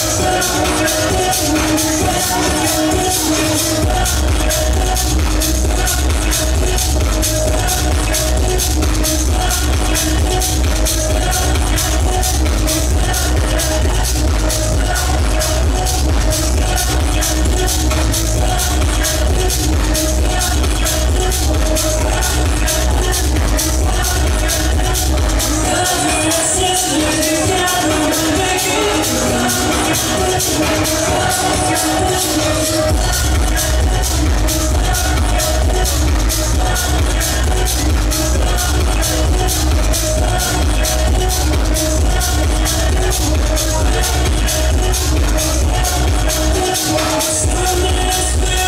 Música Wow, wow,